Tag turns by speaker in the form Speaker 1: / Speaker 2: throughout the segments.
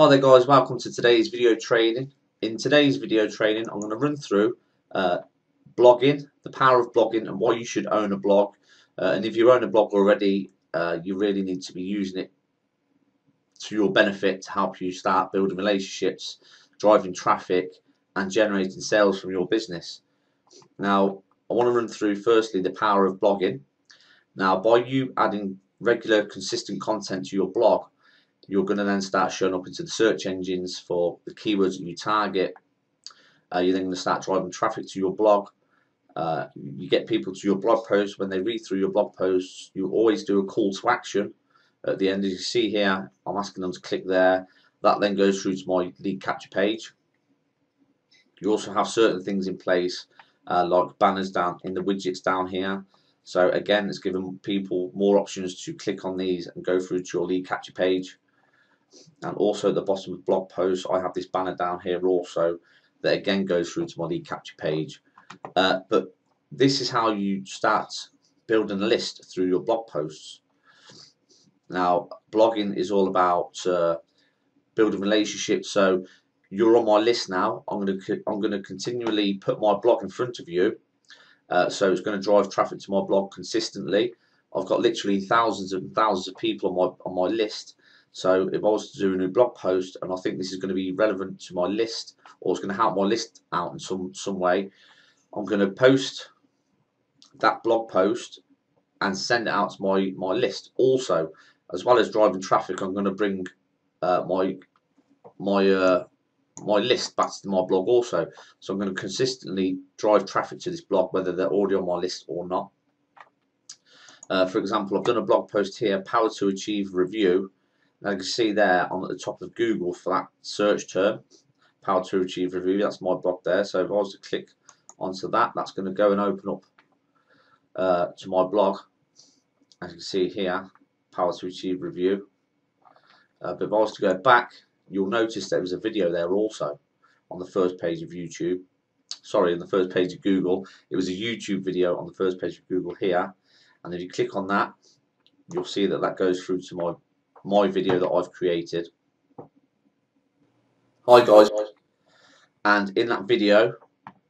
Speaker 1: Hi there guys, welcome to today's video training. In today's video training I'm going to run through uh, blogging, the power of blogging and why you should own a blog uh, and if you own a blog already uh, you really need to be using it to your benefit to help you start building relationships, driving traffic and generating sales from your business. Now I want to run through firstly the power of blogging. Now by you adding regular consistent content to your blog you're going to then start showing up into the search engines for the keywords that you target. Uh, you're then going to start driving traffic to your blog. Uh, you get people to your blog posts. When they read through your blog posts, you always do a call to action at the end. As you see here, I'm asking them to click there. That then goes through to my lead capture page. You also have certain things in place uh, like banners down in the widgets down here. So again, it's giving people more options to click on these and go through to your lead capture page and also at the bottom of blog posts I have this banner down here also that again goes through to my lead capture page. Uh, but this is how you start building a list through your blog posts. Now blogging is all about uh, building relationships. So you're on my list now. I'm going to I'm going to continually put my blog in front of you. Uh, so it's going to drive traffic to my blog consistently. I've got literally thousands and thousands of people on my on my list so if I was to do a new blog post and I think this is going to be relevant to my list or it's going to help my list out in some, some way, I'm going to post that blog post and send it out to my, my list. Also, as well as driving traffic, I'm going to bring uh, my my uh, my list back to my blog also. So I'm going to consistently drive traffic to this blog, whether they're already on my list or not. Uh, for example, I've done a blog post here, Power to Achieve Review, now you can see there on the top of Google for that search term, Power to Achieve Review, that's my blog there. So if I was to click onto that, that's going to go and open up uh, to my blog. As you can see here, Power to Achieve Review. Uh, but if I was to go back, you'll notice there was a video there also on the first page of YouTube. Sorry, on the first page of Google. It was a YouTube video on the first page of Google here. And if you click on that, you'll see that that goes through to my my video that I've created. Hi guys, and in that video,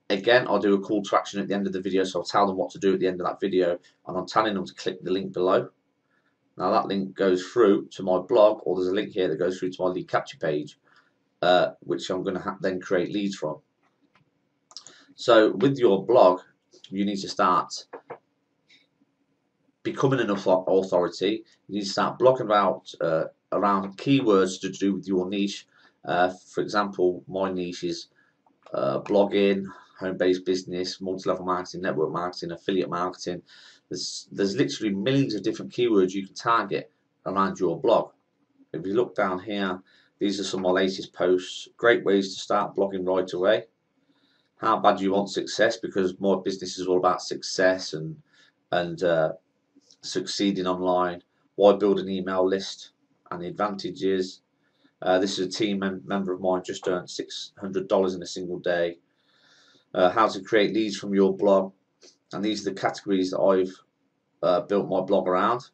Speaker 1: again, I'll do a call to action at the end of the video, so I'll tell them what to do at the end of that video, and I'm telling them to click the link below. Now that link goes through to my blog, or there's a link here that goes through to my lead capture page, uh, which I'm going to then create leads from. So with your blog, you need to start becoming an authority, you need to start blogging about uh, around keywords to do with your niche. Uh, for example, my niche is uh, blogging, home-based business, multi-level marketing, network marketing, affiliate marketing. There's there's literally millions of different keywords you can target around your blog. If you look down here, these are some of my latest posts. Great ways to start blogging right away. How bad do you want success? Because my business is all about success and and uh, succeeding online, why build an email list and the advantages. Uh, this is a team mem member of mine just earned $600 in a single day. Uh, how to create leads from your blog and these are the categories that I've uh, built my blog around.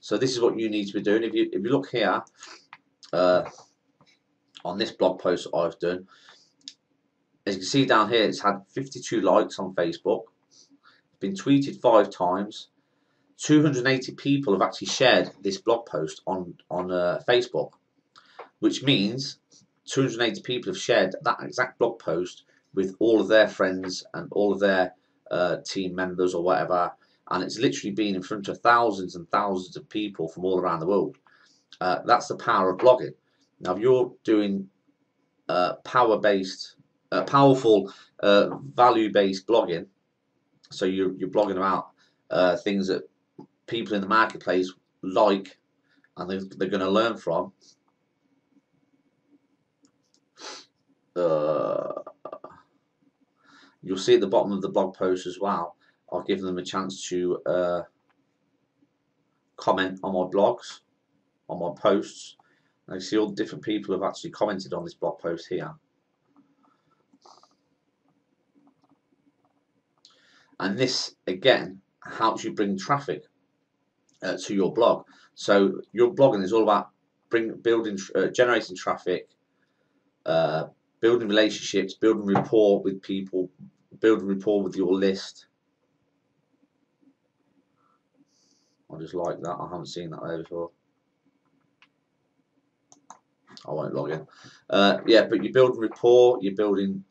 Speaker 1: So this is what you need to be doing. If you if you look here uh, on this blog post I've done, as you can see down here, it's had 52 likes on Facebook. It's been tweeted five times 280 people have actually shared this blog post on on uh, Facebook, which means 280 people have shared that exact blog post with all of their friends and all of their uh, team members or whatever, and it's literally been in front of thousands and thousands of people from all around the world. Uh, that's the power of blogging. Now, if you're doing uh, power-based, uh, powerful, uh, value-based blogging, so you're, you're blogging about uh, things that people in the marketplace like and they're, they're going to learn from uh, you'll see at the bottom of the blog post as well I'll give them a chance to uh, comment on my blogs on my posts. And see all the different people have actually commented on this blog post here. And this again helps you bring traffic uh, to your blog. So your blogging is all about bring building, uh, generating traffic, uh, building relationships, building rapport with people, building rapport with your list. I just like that. I haven't seen that there before. I won't log in. Uh, yeah, but you're building rapport, you're building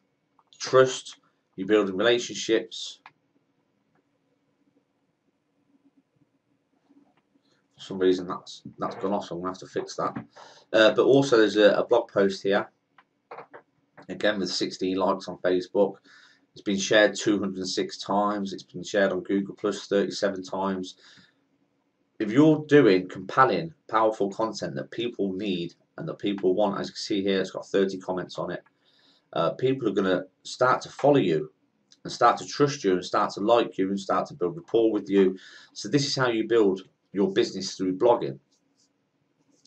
Speaker 1: trust, you're building relationships. For some reason that's that's gone off, so I'm gonna have to fix that. Uh, but also there's a, a blog post here, again with 16 likes on Facebook. It's been shared 206 times. It's been shared on Google Plus 37 times. If you're doing compelling, powerful content that people need and that people want, as you can see here, it's got 30 comments on it. Uh, people are to start to follow you and start to trust you and start to like you and start to build rapport with you. So this is how you build your business through blogging.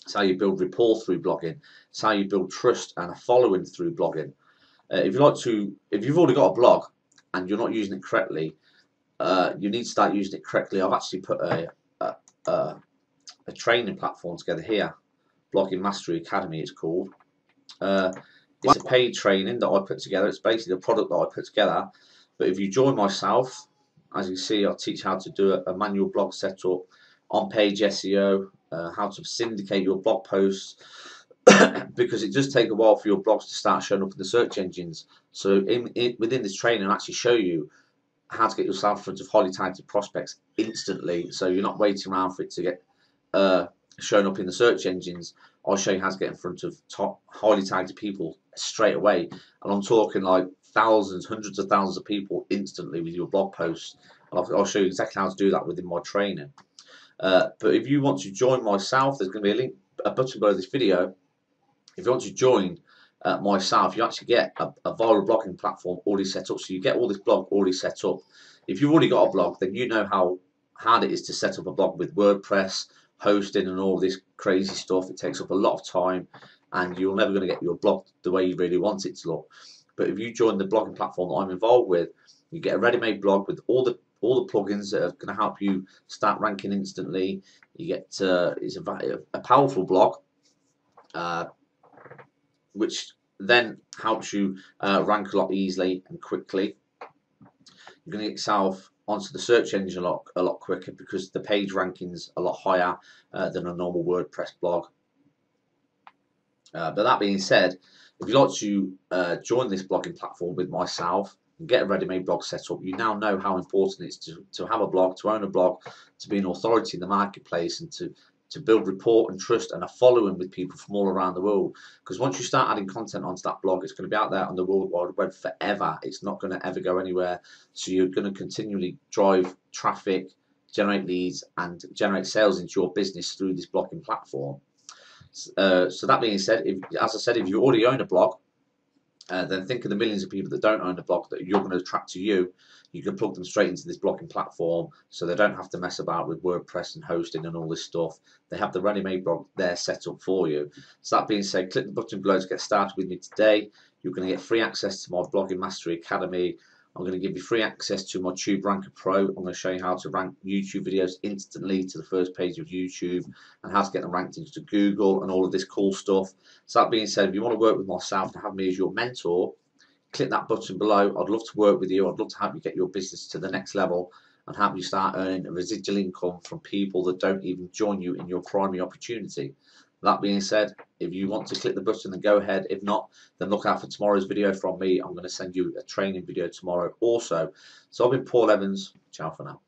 Speaker 1: It's how you build rapport through blogging. It's how you build trust and a following through blogging. Uh, if you like to, if you've already got a blog and you're not using it correctly, uh, you need to start using it correctly. I've actually put a, a, a, a training platform together here. Blogging Mastery Academy it's called. Uh, it's a paid training that I put together. It's basically a product that I put together. But if you join myself, as you see, I teach how to do a, a manual blog setup, on-page SEO, uh, how to syndicate your blog posts, because it does take a while for your blogs to start showing up in the search engines. So in, in, within this training, I'll actually show you how to get yourself in front of highly targeted prospects instantly. So you're not waiting around for it to get uh, shown up in the search engines. I'll show you how to get in front of top highly targeted people straight away. And I'm talking like thousands, hundreds of thousands of people instantly with your blog posts. And I'll, I'll show you exactly how to do that within my training. Uh, but if you want to join myself, there's going to be a link, a button below this video. If you want to join uh, myself, you actually get a, a viral blogging platform already set up. So you get all this blog already set up. If you've already got a blog, then you know how hard it is to set up a blog with WordPress, hosting and all this crazy stuff. It takes up a lot of time and you're never going to get your blog the way you really want it to look. But if you join the blogging platform that I'm involved with, you get a ready-made blog with all the all the plugins that are going to help you start ranking instantly. You get uh, it's a, a powerful blog, uh, which then helps you uh, rank a lot easily and quickly. You're going to get yourself onto the search engine a lot, a lot quicker because the page rankings a lot higher uh, than a normal WordPress blog. Uh, but that being said, if you'd like to uh, join this blogging platform with myself get a ready-made blog set up, you now know how important it is to, to have a blog, to own a blog, to be an authority in the marketplace and to to build rapport and trust and a following with people from all around the world. Because once you start adding content onto that blog, it's going to be out there on the World Wide Web forever. It's not going to ever go anywhere. So you're going to continually drive traffic, generate leads, and generate sales into your business through this blogging platform. Uh, so that being said, if, as I said, if you already own a blog, uh, then think of the millions of people that don't own a blog that you're going to attract to you. You can plug them straight into this blogging platform so they don't have to mess about with WordPress and hosting and all this stuff. They have the ready-made blog there set up for you. So that being said, click the button below to get started with me today. You're going to get free access to my Blogging Mastery Academy. I'm going to give you free access to my Tube Ranker Pro. I'm going to show you how to rank YouTube videos instantly to the first page of YouTube and how to get them ranked into Google and all of this cool stuff. So that being said, if you want to work with myself and have me as your mentor, click that button below. I'd love to work with you. I'd love to help you get your business to the next level and help you start earning a residual income from people that don't even join you in your primary opportunity. That being said, if you want to click the button, then go ahead. If not, then look out for tomorrow's video from me. I'm going to send you a training video tomorrow also. So I've been Paul Evans. Ciao for now.